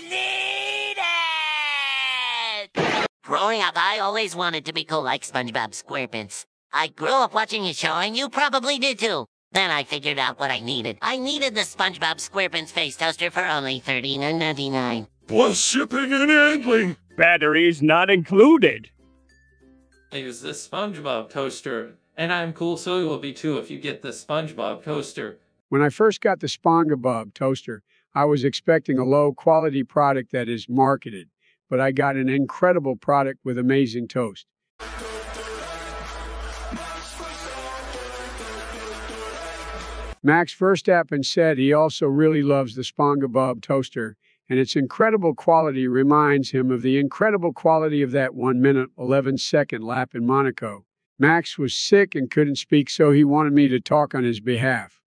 need it! Growing up, I always wanted to be cool like SpongeBob SquarePants. I grew up watching his show, and you probably did too. Then I figured out what I needed. I needed the SpongeBob SquarePants face toaster for only $39.99. Plus shipping and handling. Batteries not included. I use this SpongeBob toaster. And I'm cool, so you will be too if you get the SpongeBob toaster. When I first got the SpongeBob toaster, I was expecting a low quality product that is marketed, but I got an incredible product with amazing toast. Max Verstappen said he also really loves the SpongeBob toaster, and its incredible quality reminds him of the incredible quality of that 1 minute 11 second lap in Monaco. Max was sick and couldn't speak, so he wanted me to talk on his behalf.